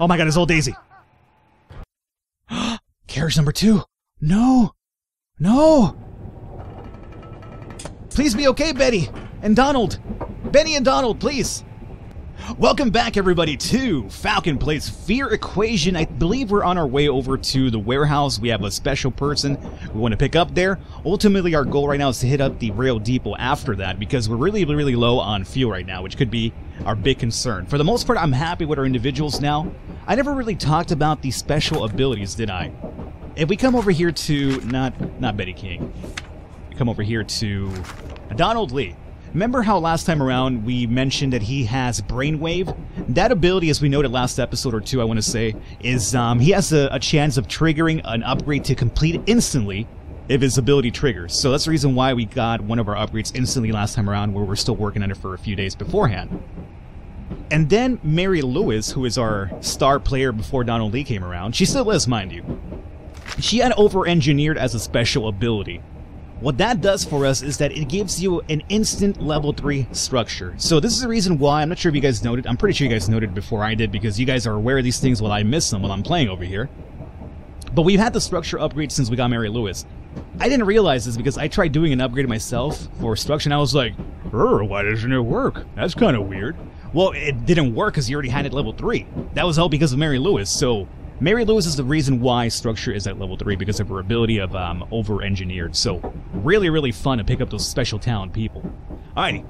Oh my god, it's old Daisy. Carriage number two. No. No. Please be okay, Betty. And Donald. Benny and Donald, please. Welcome back, everybody, to Falcon Plays Fear Equation. I believe we're on our way over to the warehouse. We have a special person we want to pick up there. Ultimately, our goal right now is to hit up the rail depot after that because we're really, really low on fuel right now, which could be our big concern. For the most part, I'm happy with our individuals now. I never really talked about the special abilities, did I? If we come over here to, not, not Betty King, we come over here to Donald Lee. Remember how last time around we mentioned that he has Brainwave? That ability, as we noted last episode or two, I want to say, is um, he has a, a chance of triggering an upgrade to complete instantly if his ability triggers. So that's the reason why we got one of our upgrades instantly last time around, where we're still working on it for a few days beforehand. And then Mary Lewis, who is our star player before Donald Lee came around, she still is, mind you. She had over-engineered as a special ability. What that does for us is that it gives you an instant level 3 structure. So this is the reason why, I'm not sure if you guys noted, I'm pretty sure you guys noted before I did because you guys are aware of these things while I miss them while I'm playing over here. But we've had the structure upgrade since we got Mary Lewis. I didn't realize this because I tried doing an upgrade myself for structure and I was like, why doesn't it work? That's kind of weird. Well, it didn't work because you already had it level 3. That was all because of Mary Lewis, so Mary Lewis is the reason why Structure is at level 3 because of her ability of um, over-engineered. So really, really fun to pick up those special talent people. Alrighty.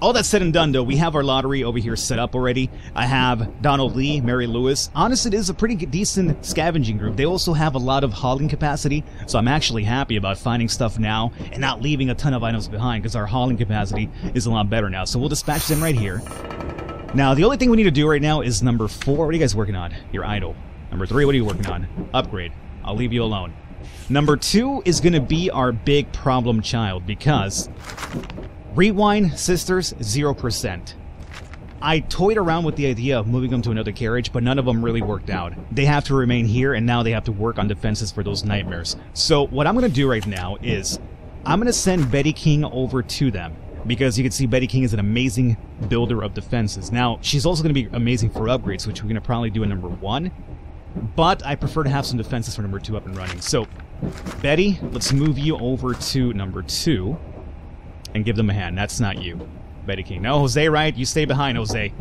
All that said and done, though, we have our lottery over here set up already. I have Donald Lee, Mary Lewis. Honestly, it is a pretty decent scavenging group. They also have a lot of hauling capacity, so I'm actually happy about finding stuff now and not leaving a ton of items behind because our hauling capacity is a lot better now. So we'll dispatch them right here. Now, the only thing we need to do right now is number four. What are you guys working on? You're idle. Number three, what are you working on? Upgrade. I'll leave you alone. Number two is going to be our big problem child because Rewind Sisters, 0%. I toyed around with the idea of moving them to another carriage, but none of them really worked out. They have to remain here, and now they have to work on defenses for those nightmares. So what I'm going to do right now is I'm going to send Betty King over to them because you can see Betty King is an amazing builder of defenses. Now, she's also going to be amazing for upgrades, which we're going to probably do in number one. But I prefer to have some defenses for number two up and running. So, Betty, let's move you over to number two and give them a hand. That's not you, Betty King. No, Jose, right? You stay behind, Jose.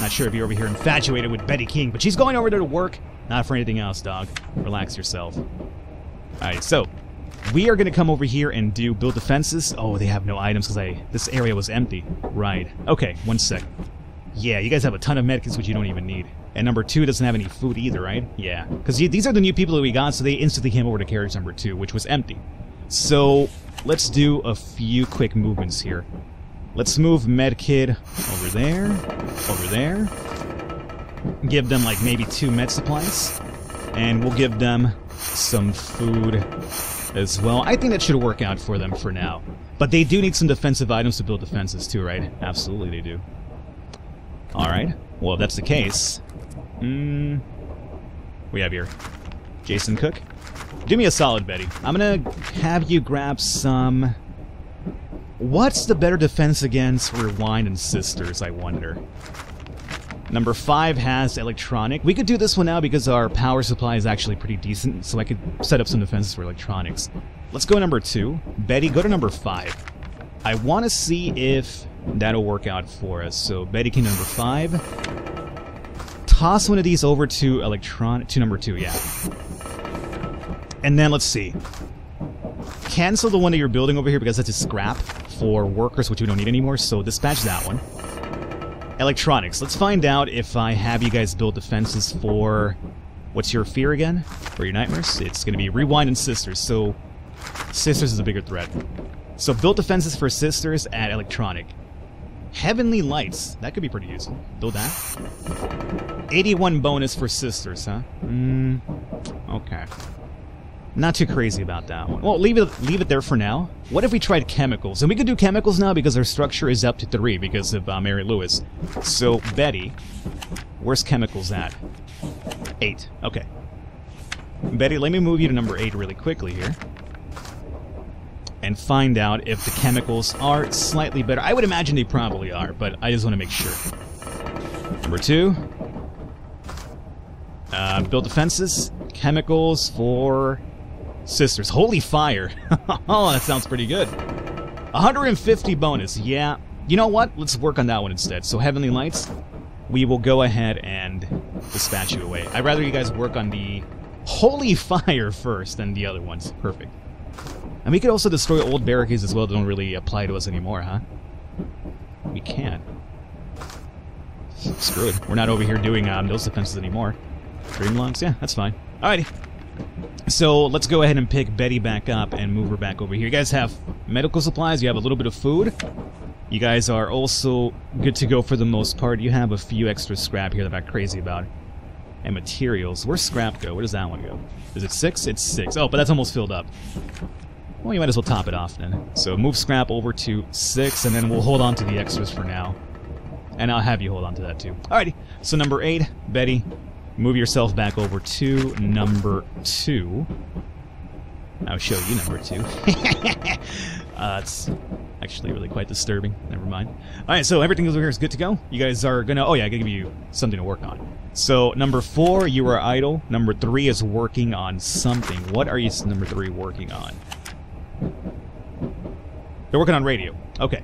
Not sure if you're over here infatuated with Betty King, but she's going over there to work. Not for anything else, dog. Relax yourself. Alright, so we are going to come over here and do build defenses. Oh, they have no items because I this area was empty. Right. Okay, one sec. Yeah, you guys have a ton of medkits which you don't even need. And number two doesn't have any food either, right? Yeah. Because these are the new people that we got, so they instantly came over to carriage number two, which was empty. So, let's do a few quick movements here. Let's move Medkit over there, over there. Give them like maybe two med supplies. And we'll give them some food as well. I think that should work out for them for now. But they do need some defensive items to build defenses too, right? Absolutely they do. Alright. Well, if that's the case, Hmm. We have here Jason Cook. Do me a solid, Betty. I'm gonna have you grab some... What's the better defense against Rewind and Sisters, I wonder? Number 5 has Electronic. We could do this one now because our power supply is actually pretty decent, so I could set up some defenses for electronics. Let's go number 2. Betty, go to number 5. I want to see if that'll work out for us. So Betty can number 5 toss one of these over to electron to number two, yeah. And then let's see. Cancel the one that you're building over here because that's a scrap for workers, which we don't need anymore, so dispatch that one. Electronics. Let's find out if I have you guys build defenses for... What's your fear again? For your nightmares? It's going to be Rewind and Sisters, so... Sisters is a bigger threat. So build defenses for Sisters at Electronic. Heavenly Lights. That could be pretty useful. Build that. 81 bonus for Sisters, huh? Hmm. Okay. Not too crazy about that one. Well, leave it leave it there for now. What if we tried chemicals? And we could do chemicals now because our structure is up to 3 because of uh, Mary Lewis. So, Betty, where's chemicals at? 8. Okay. Betty, let me move you to number 8 really quickly here and find out if the chemicals are slightly better. I would imagine they probably are, but I just want to make sure. Number two. Uh, build defenses, chemicals for sisters. Holy fire! oh, that sounds pretty good. 150 bonus. Yeah. You know what? Let's work on that one instead. So heavenly lights, we will go ahead and dispatch you away. I'd rather you guys work on the holy fire first than the other ones. Perfect. And we could also destroy old barricades as well that don't really apply to us anymore, huh? We can. Screw it. We're not over here doing um, those defenses anymore. Dream lungs? Yeah, that's fine. Alrighty. So let's go ahead and pick Betty back up and move her back over here. You guys have medical supplies, you have a little bit of food. You guys are also good to go for the most part. You have a few extra scrap here that I'm crazy about. And materials. Where's scrap go? Where does that one go? Is it six? It's six. Oh, but that's almost filled up. Well, you might as well top it off then. So move scrap over to six, and then we'll hold on to the extras for now. And I'll have you hold on to that too. Alrighty, so number eight, Betty, move yourself back over to number two. I'll show you number two. uh, actually really quite disturbing. Never mind. Alright, so everything over here is good to go. You guys are gonna... Oh yeah, I gotta give you something to work on. So, number four, you are idle. Number three is working on something. What are you, number three, working on? They're working on radio. Okay.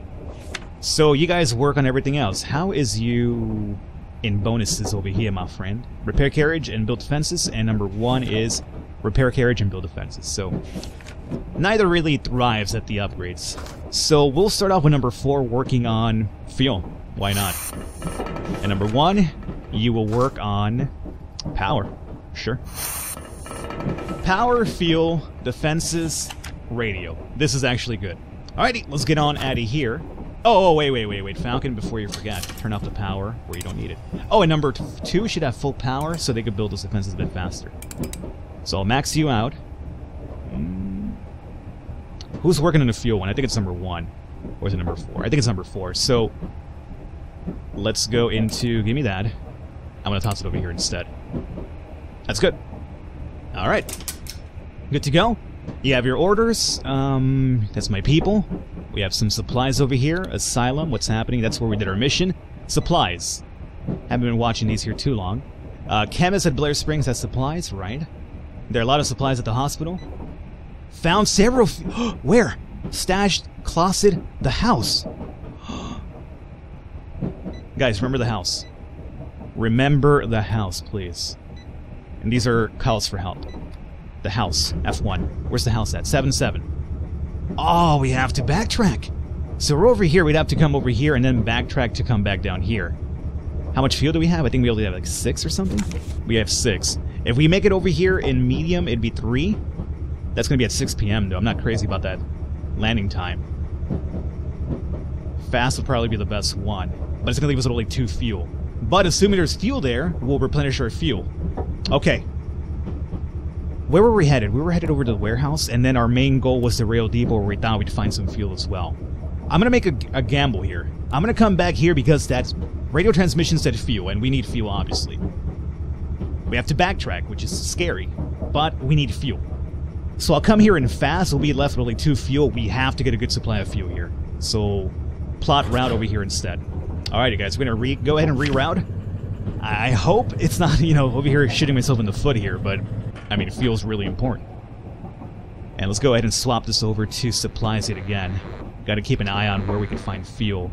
So you guys work on everything else. How is you in bonuses over here, my friend? Repair carriage and build defenses, and number one is repair carriage and build defenses. So neither really thrives at the upgrades. So we'll start off with number four, working on fuel. Why not? And number one, you will work on power. Sure. Power, fuel, defenses, radio. This is actually good. Alrighty, let's get on out of here. Oh, oh, wait, wait, wait, wait. Falcon, before you forget, turn off the power where you don't need it. Oh, and number two should have full power so they could build those defenses a bit faster. So I'll max you out. Mm. Who's working on the fuel one? I think it's number one. Or is it number four? I think it's number four. So let's go into... Give me that. I'm going to toss it over here instead. That's good. All right. Good to go. You have your orders. Um, that's my people. We have some supplies over here. Asylum, what's happening? That's where we did our mission. Supplies. Haven't been watching these here too long. Uh, chemist at Blair Springs has supplies, right? There are a lot of supplies at the hospital. Found several... Where? Stashed, closet, the house. Guys, remember the house. Remember the house, please. And these are calls for help. The house, F1. Where's the house at? 7-7. Oh, we have to backtrack. So we're over here, we'd have to come over here and then backtrack to come back down here. How much fuel do we have? I think we only have like six or something? We have six. If we make it over here in medium, it'd be three. That's going to be at 6 p.m. though. I'm not crazy about that landing time. Fast would probably be the best one. But it's going to leave us with only two fuel. But assuming there's fuel there, we'll replenish our fuel. Okay, where were we headed? We were headed over to the warehouse, and then our main goal was the rail depot where we thought we'd find some fuel as well. I'm gonna make a, a gamble here. I'm gonna come back here because that's radio transmission said fuel, and we need fuel, obviously. We have to backtrack, which is scary, but we need fuel. So I'll come here and fast, we'll be left with only two fuel. We have to get a good supply of fuel here. So plot route over here instead. Alrighty guys, we're gonna go ahead and reroute. I hope it's not, you know, over here shooting myself in the foot here, but I mean, it feels really important. And let's go ahead and swap this over to supplies yet again. Got to keep an eye on where we can find fuel.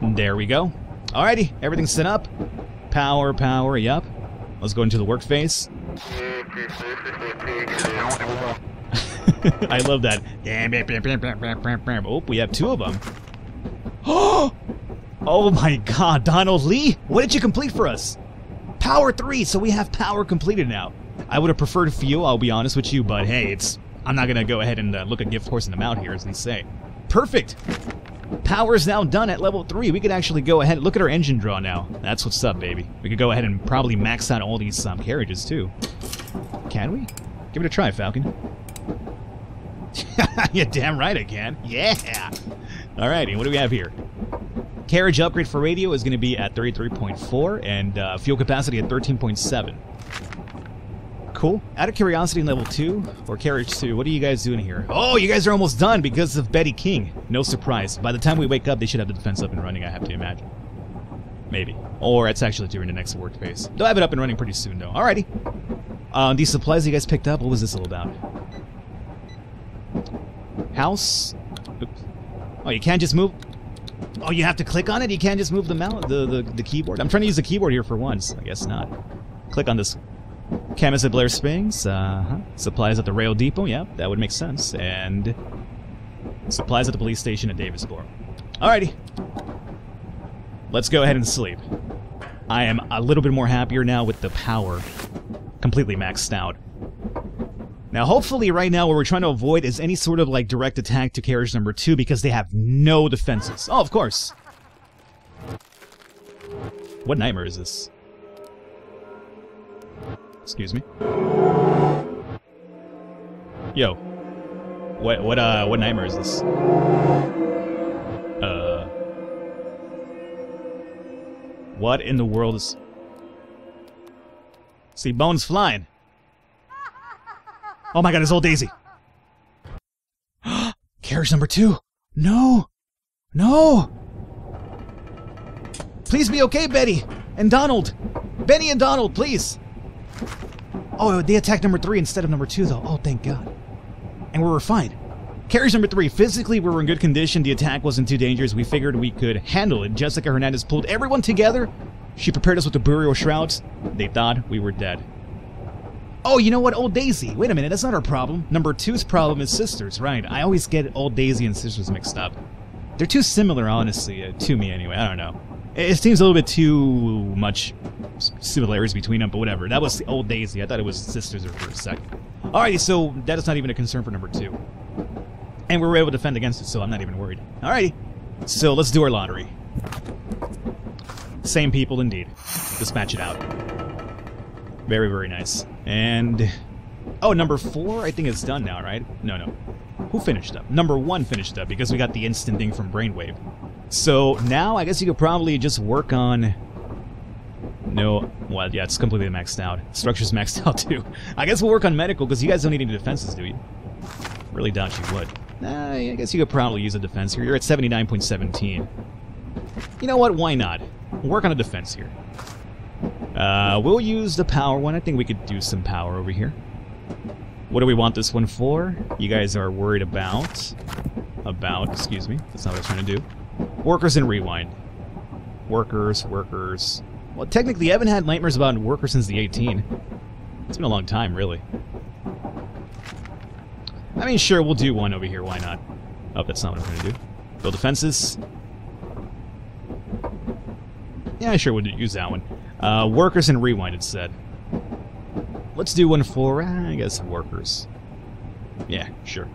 There we go. Alrighty, everything's set up. Power, power, yup. Let's go into the work phase. I love that. Oh, we have two of them. Oh my god, Donald Lee! What did you complete for us? Power 3, so we have power completed now. I would have preferred fuel, I'll be honest with you, but hey, it's I'm not to go ahead and uh, look a gift horse in the mouth here, as they say. Perfect! Power is now done at level 3. We could actually go ahead and look at our engine draw now. That's what's up, baby. We could go ahead and probably max out all these um, carriages, too. Can we? Give it a try, Falcon. You're damn right I can. Yeah! Alrighty, what do we have here? Carriage upgrade for radio is going to be at 33.4 and uh, fuel capacity at 13.7. Cool. Out of curiosity, level 2 or carriage 2, what are you guys doing here? Oh, you guys are almost done because of Betty King. No surprise. By the time we wake up, they should have the defense up and running, I have to imagine. Maybe. Or it's actually during the next work phase. They'll have it up and running pretty soon, though. Alrighty. Um, these supplies you guys picked up, what was this all about? House? Oops. Oh, you can't just move... Oh, you have to click on it? You can't just move the, mouse, the, the, the keyboard? I'm trying to use the keyboard here for once. I guess not. Click on this Chemist at Blair Springs. Uh -huh. Supplies at the rail depot. Yeah, that would make sense. And supplies at the police station at Davisboro. Alrighty. Let's go ahead and sleep. I am a little bit more happier now with the power completely maxed out. Now, hopefully right now what we're trying to avoid is any sort of, like, direct attack to carriage number two because they have no defenses. Oh, of course. What nightmare is this? Excuse me? Yo. What, what, uh, what nightmare is this? Uh... What in the world is... See, Bones flying. Oh my god, it's old Daisy. Carriage number two. No. No. Please be okay, Betty. And Donald. Benny and Donald, please. Oh, they attacked number three instead of number two, though. Oh, thank God. And we were fine. Carriage number three. Physically, we were in good condition. The attack wasn't too dangerous. We figured we could handle it. Jessica Hernandez pulled everyone together. She prepared us with the burial shrouds. They thought we were dead. Oh, you know what? Old Daisy. Wait a minute, that's not our problem. Number two's problem is sisters, right? I always get Old Daisy and sisters mixed up. They're too similar, honestly, uh, to me anyway. I don't know. It, seems a little bit too much similarities between them, but whatever. That was Old Daisy. I thought it was sisters for a second. Alrighty, so that is not even a concern for number two. And we were able to defend against it, so I'm not even worried. Alrighty, so let's do our lottery. Same people, indeed. Dispatch it out. Very, very nice. And... Oh, number four? I think it's done now, right? No, no. Who finished up? Number one finished up because we got the instant thing from Brainwave. So now I guess you could probably just work on... No, well, yeah, it's completely maxed out. Structure's maxed out too. I guess we'll work on medical because you guys don't need any defenses, do you? Really doubt you would. Nah, I guess you could probably use a defense here. You're at 79.17. You know what? Why not? work on a defense here. Uh, we'll use the power one. I think we could do some power over here. What do we want this one for? You guys are worried about... About, excuse me. That's not what I was trying to do. Workers and rewind. Workers, workers. Well, technically, I haven't had nightmares about workers since the 18. It's been a long time, really. I mean, sure, we'll do one over here. Why not? Oh, that's not what I'm going to do. Build defenses. Yeah, I sure would use that one. Uh, workers and rewind instead. Let's do one for, uh, I guess, workers. Yeah, sure.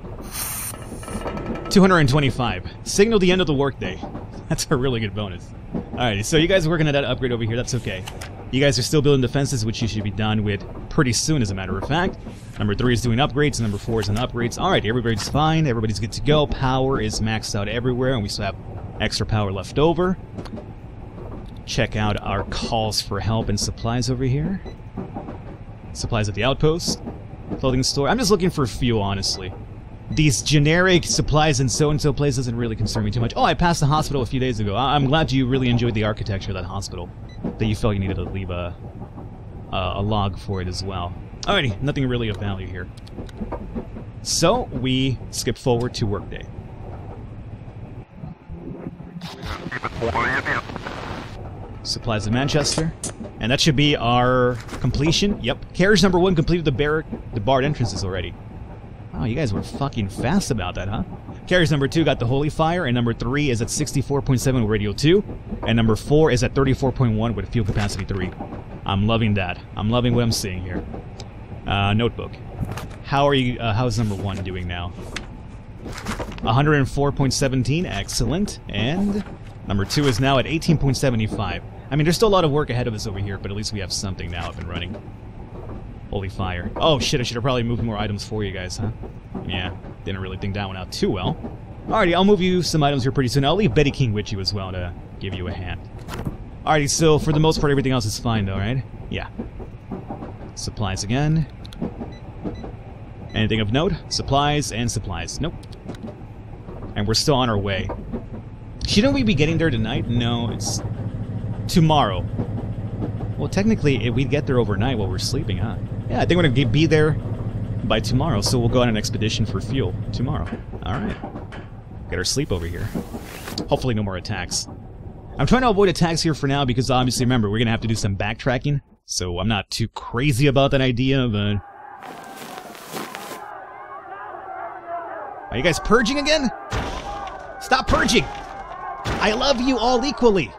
225. Signal the end of the workday. That's a really good bonus. Alright, so you guys are working on that upgrade over here. That's okay. You guys are still building defenses, which you should be done with pretty soon, as a matter of fact. Number three is doing upgrades. Number four is on upgrades. Alright, everybody's fine. Everybody's good to go. Power is maxed out everywhere, and we still have extra power left over check out our calls for help and supplies over here. Supplies at the outpost. Clothing store. I'm just looking for fuel, honestly. These generic supplies in so-and-so place doesn't really concern me too much. Oh, I passed the hospital a few days ago. I am glad you really enjoyed the architecture of that hospital. That you felt you needed to leave a, a, a log for it as well. Alrighty, nothing really of value here. So, we skip forward to workday. Supplies of Manchester. And that should be our completion. Yep. Carriage number one completed the barrack, the barred entrances already. Oh, you guys were fucking fast about that, huh? Carriage number two got the Holy Fire, and number three is at 64.7 with Radio 2, and number four is at 34.1 with Fuel Capacity 3. I'm loving that. I'm loving what I'm seeing here. Uh, notebook. How are you, uh, how's number one doing now? 104.17, excellent. And number two is now at 18.75. I mean, there's still a lot of work ahead of us over here, but at least we have something now up and running. Holy fire. Oh shit, I should have probably moved more items for you guys, huh? Yeah, didn't really think that one out too well. Alrighty, I'll move you some items here pretty soon. I'll leave Betty King with you as well to give you a hand. Alrighty, so for the most part, everything else is fine though, right? Yeah. Supplies again. Anything of note? Supplies and supplies. Nope. And we're still on our way. Shouldn't we be getting there tonight? No, it's tomorrow. Well, technically, we'd get there overnight while we're sleeping, huh? Yeah, I think we're gonna be there by tomorrow, so we'll go on an expedition for fuel tomorrow. Alright. Get our sleep over here. Hopefully no more attacks. I'm trying to avoid attacks here for now because obviously, remember, we're gonna have to do some backtracking. So I'm not too crazy about that idea, but... Are you guys purging again? Stop purging! I love you all equally!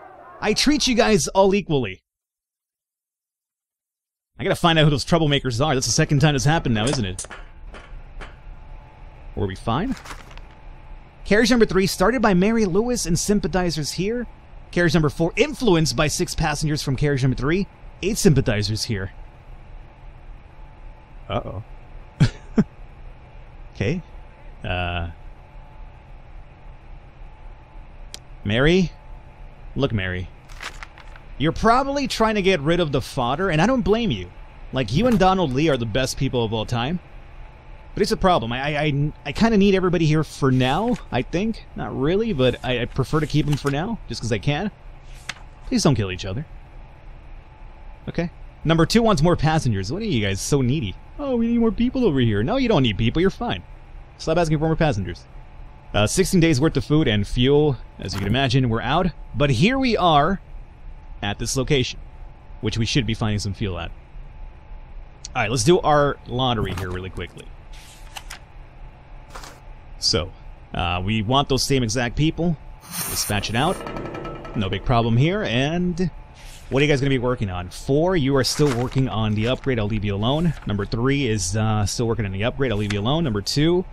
I treat you guys all equally. I gotta find out who those troublemakers are. That's the second time this happened now, isn't it? Were we fine? Carriage number three, started by Mary Lewis and sympathizers here. Carriage number four, influenced by six passengers from carriage number three. Eight sympathizers here. Uh-oh. okay. Uh... Mary? Look, Mary. You're probably trying to get rid of the fodder, and I don't blame you. Like, you and Donald Lee are the best people of all time. But it's a problem. I I, I kind of need everybody here for now, I think. Not really, but I, I prefer to keep them for now, just because I can. Please don't kill each other. Okay. Number two wants more passengers. What are you guys so needy? Oh, we need more people over here. No, you don't need people. You're fine. Stop asking for more passengers. Uh, 16 days worth of food and fuel. As you can imagine, we're out. But here we are at this location, which we should be finding some fuel at. Alright, let's do our lottery here really quickly. So, uh, we want those same exact people. Dispatch it out. No big problem here. And what are you guys going to be working on? Four, you are still working on the upgrade. I'll leave you alone. Number three is uh, still working on the upgrade. I'll leave you alone. Number two,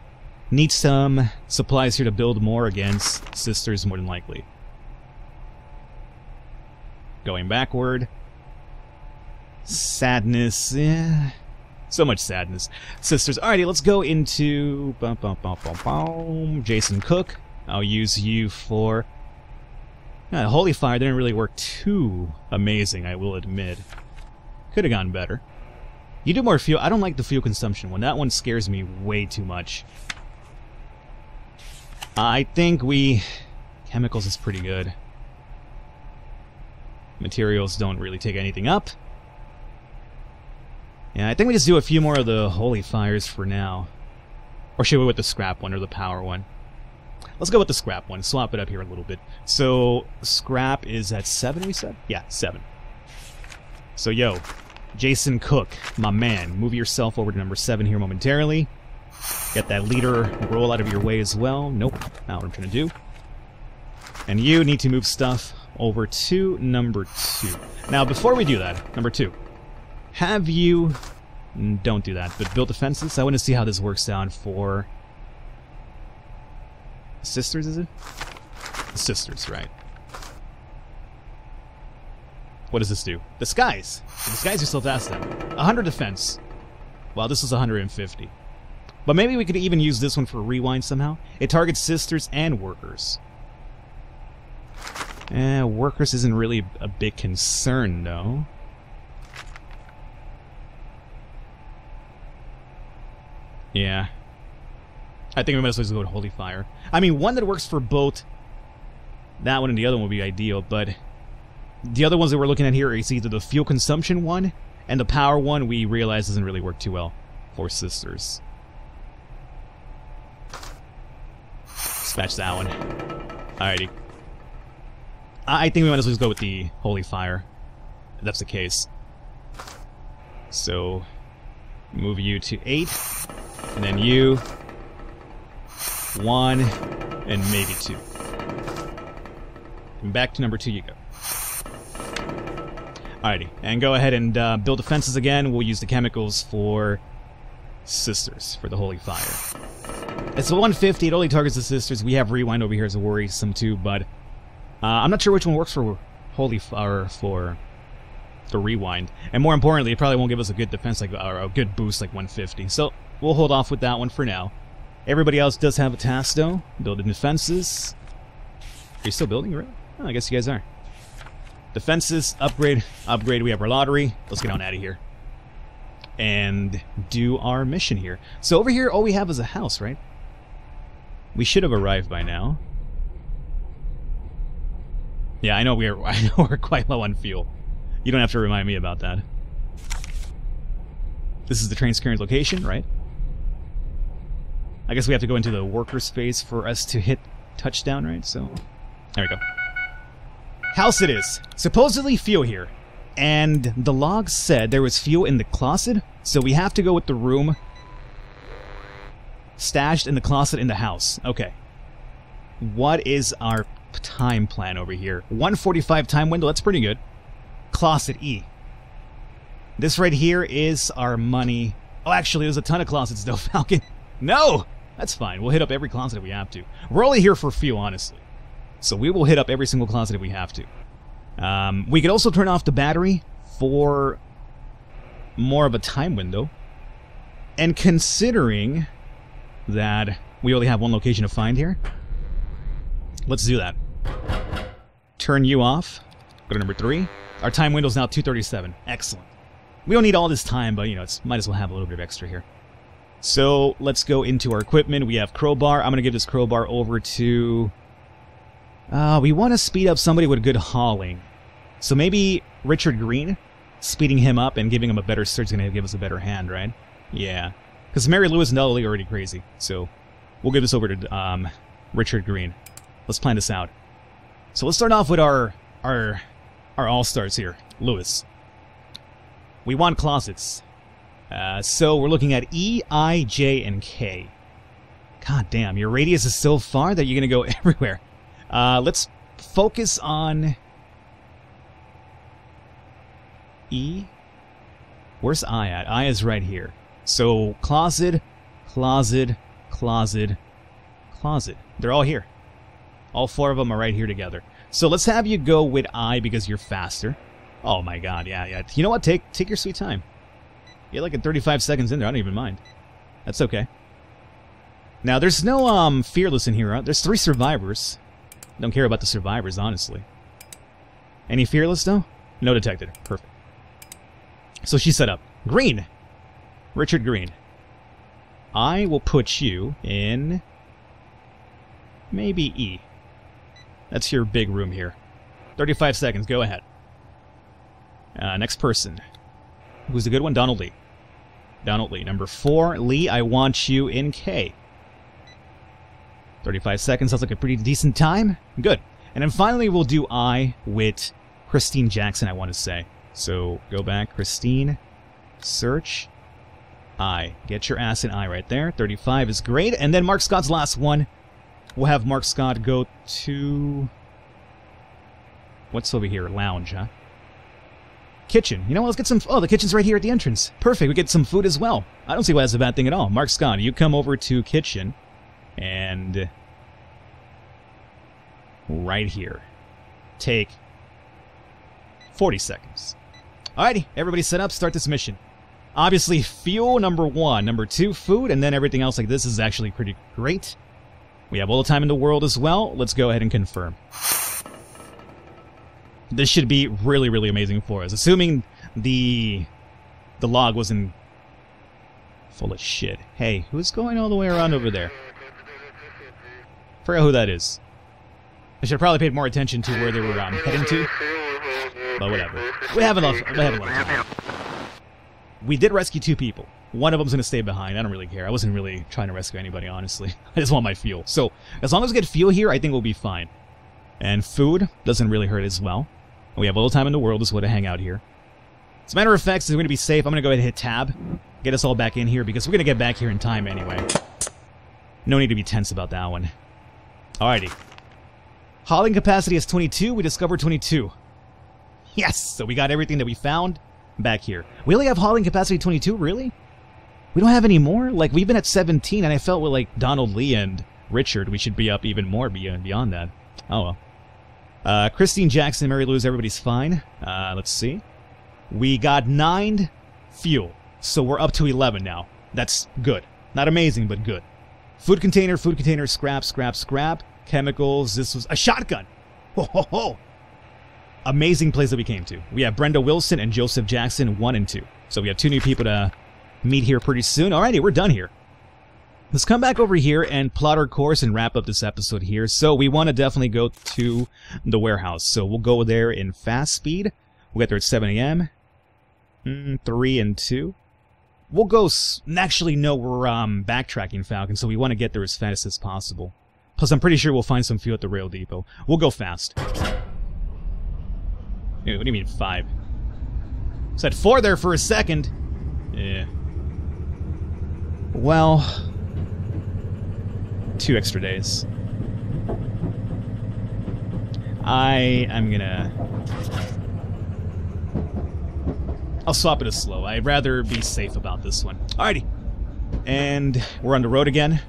need some supplies here to build more against sisters, more than likely. Going backward. Sadness. Eh, so much sadness. Sisters. Alrighty, let's go into bum, bum, bum. Jason Cook. I'll use you for... Uh, Holy Fire didn't really work too amazing, I will admit. Could have gone better. You do more fuel. I don't like the fuel consumption one. That one scares me way too much. I think we... Chemicals is pretty good. Materials don't really take anything up. Yeah, I think we just do a few more of the holy fires for now. Or should we with the scrap one or the power one? Let's go with the scrap one. Swap it up here a little bit. So, scrap is at 7, we said? Yeah, 7. So, yo, Jason Cook, my man, move yourself over to number 7 here momentarily. Get that leader roll out of your way as well. Nope, not what I'm trying to do. And you need to move stuff over to number 2. Now, before we do that, number 2, have you... Mm, don't do that, but build defenses? I want to see how this works out for... Sisters, is it? Sisters, right. What does this do? Disguise! Disguise yourself as them. 100 defense. Well, this is 150. But maybe we could even use this one for rewind somehow. It targets sisters and workers. Eh, workers isn't really a big concern, though. Yeah. I think we might as well go with Holy Fire. I mean, one that works for both that one and the other one would be ideal, but the other ones that we're looking at here is either the fuel consumption one and the power one we realize doesn't really work too well for sisters. Dispatch that one. Alrighty. I think we might as well go with the Holy Fire. If that's the case. So, move you to 8. And then you, one, and maybe two. And back to number two you go. Alrighty, and go ahead and uh, build defenses again. We'll use the chemicals for sisters, for the holy fire. It's a 150, it only targets the sisters. We have rewind over here as a worrisome too, but uh, I'm not sure which one works for holy fire for the rewind. And more importantly, it probably won't give us a good defense like or a good boost like 150. So we'll hold off with that one for now. Everybody else does have a task, though. Building defenses. Are you still building, really? Oh, I guess you guys are. Defenses, upgrade, upgrade. We have our lottery. Let's get on out of here. And do our mission here. So over here, all we have is a house, right? We should have arrived by now. Yeah, I know we're I know we're quite low on fuel. You don't have to remind me about that. This is the train's current location, right? I guess we have to go into the worker space for us to hit touchdown, right? So, there we go. House it is. Supposedly fuel here. And the log said there was fuel in the closet, so we have to go with the room stashed in the closet in the house. Okay. What is our time plan over here? 145 time window, that's pretty good. Closet E. This right here is our money. Oh, actually, there's a ton of closets though, Falcon. No! That's fine. We'll hit up every closet if we have to. We're only here for a few, honestly. So we will hit up every single closet if we have to. Um, we could also turn off the battery for more of a time window. And considering that we only have one location to find here, let's do that. Turn you off. Go to number three. Our time window is now 237. Excellent. We don't need all this time, but you know, it's might as well have a little bit of extra here. So let's go into our equipment. We have crowbar. I'm going to give this crowbar over to... Uh, we want to speed up somebody with good hauling. So maybe Richard Green? Speeding him up and giving him a better search is going to give us a better hand, right? Yeah. Because Mary Lou and Nelly are already crazy. So we'll give this over to um, Richard Green. Let's plan this out. So let's start off with our our our all-stars here. Lewis. We want closets. Uh, so we're looking at E, I, J, and K. God damn, your radius is so far that you're going to go everywhere. Uh, let's focus on E. Where's I at? I is right here. So closet, closet, closet, closet. They're all here. All four of them are right here together. So let's have you go with I because you're faster. Oh my god, yeah, yeah. You know what? Take take your sweet time. You're like at 35 seconds in there. I don't even mind. That's okay. Now, there's no um fearless in here. Huh? There's three survivors. Don't care about the survivors, honestly. Any fearless, though? No detected. Perfect. So she set up. Green! Richard Green. I will put you in... Maybe E. That's your big room here. 35 seconds. Go ahead. Uh, next person. Who's the good one? Donald Lee. Donald Lee. Number four, Lee, I want you in K. 35 seconds sounds like a pretty decent time. Good. And then finally, we'll do I with Christine Jackson, I want to say. So go back, Christine, search, I. Get your ass in I right there. 35 is great. And then Mark Scott's last one. We'll have Mark Scott go to. What's over here? Lounge, huh? Kitchen. You know what? Let's get some. Oh, the kitchen's right here at the entrance. Perfect. We get some food as well. I don't see why that's a bad thing at all. Mark Scott, you come over to kitchen. And. Right here. Take 40 seconds. Alrighty, everybody set up, start this mission. Obviously, fuel, number one. Number two, food, and then everything else like this is actually pretty great. We have all the time in the world as well. Let's go ahead and confirm. This should be really, really amazing for us. Assuming the the log wasn't full of shit. Hey, who's going all the way around over there? Forget who that is. I should have probably paid more attention to where they were um, heading to. But whatever. We have enough. We have enough. We did rescue two people. One of them's gonna stay behind. I don't really care. I wasn't really trying to rescue anybody, honestly. I just want my fuel. So, as long as we get fuel here, I think we'll be fine. And food doesn't really hurt as well. We have all the time in the world as well to hang out here. As a matter of fact, since we're going to be safe, I'm going to go ahead and hit tab. Get us all back in here, because we're going to get back here in time anyway. No need to be tense about that one. Alrighty. Hauling capacity is 22. We discovered 22. Yes! So we got everything that we found back here. We only have hauling capacity 22? Really? We don't have any more? Like, we've been at 17, and I felt with, like, Donald Lee and Richard, we should be up even more beyond, beyond that. Oh, well. Uh, Christine Jackson, Mary Lou's, everybody's fine. Uh, let's see. We got 9 fuel, so we're up to 11 now. That's good. Not amazing, but good. Food container, food container, scrap, scrap, scrap. Chemicals, this was a shotgun. Ho, ho, ho. Amazing place that we came to. We have Brenda Wilson and Joseph Jackson, 1 and 2. So we have two new people to meet here pretty soon. Alrighty, we're done here. let's come back over here and plot our course and wrap up this episode here. So we want to definitely go to the warehouse. So we'll go there in fast speed. We'll get there at 7 a.m. Mm, 3 and 2. We'll go... Actually, no, we're um, backtracking Falcon, so we want to get there as fast as possible. Plus, I'm pretty sure we'll find some fuel at the rail depot. We'll go fast. Ew, what do you mean, 5? Said 4 there for a second. Yeah. Well... Two extra days. I am gonna I'll swap it as slow. I'd rather be safe about this one. Alrighty. And we're on the road again.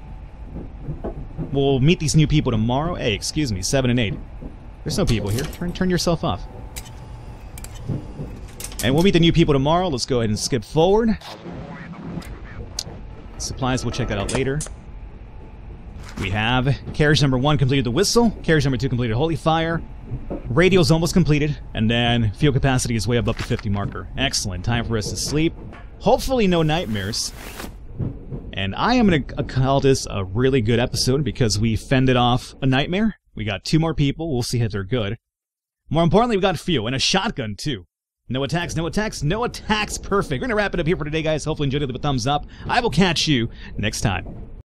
We'll meet these new people tomorrow. Hey, excuse me, 7 and 8. There's no people here. Turn, turn yourself off. And we'll meet the new people tomorrow. Let's go ahead and skip forward. Supplies, we'll check that out later. We have carriage number one completed the whistle, carriage number two completed holy fire, radio's almost completed, and then fuel capacity is way above the 50 marker. Excellent. Time for us to sleep. Hopefully no nightmares. And I am going to call this a really good episode because we fended off a nightmare. We got two more people. We'll see if they're good. More importantly, we got fuel and a shotgun too. No attacks, no attacks, no attacks. Perfect. We're going to wrap it up here for today, guys. Hopefully enjoyed it a thumbs up. I will catch you next time.